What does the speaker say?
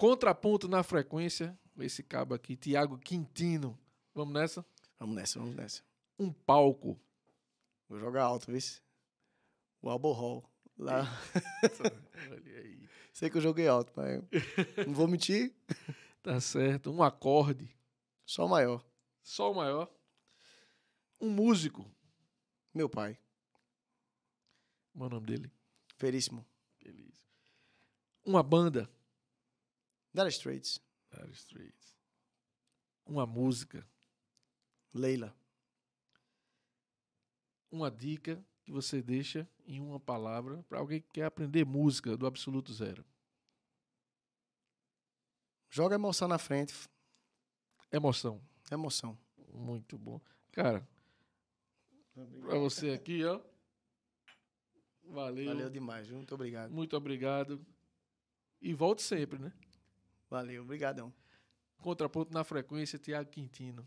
Contraponto na frequência. Esse cabo aqui, Tiago Quintino. Vamos nessa? Vamos nessa, vamos nessa. Um palco. Vou jogar alto, viu? O Albo Hall. Lá. Olha aí. Sei que eu joguei alto, mas não vou mentir. Tá certo. Um acorde. O maior. O maior. Um músico. Meu pai. Qual é o nome dele? Veríssimo. Beleza. Uma banda. Dire Straits. Dire Straits. Uma música. Leila. Uma dica que você deixa em uma palavra para alguém que quer aprender música do absoluto zero. Joga emoção na frente. Emoção. Emoção. Muito bom. Cara, para você aqui, ó. Valeu. Valeu demais? Muito obrigado. Muito obrigado. E volte sempre, né? Valeu, obrigadão. Contraponto na frequência, Tiago Quintino.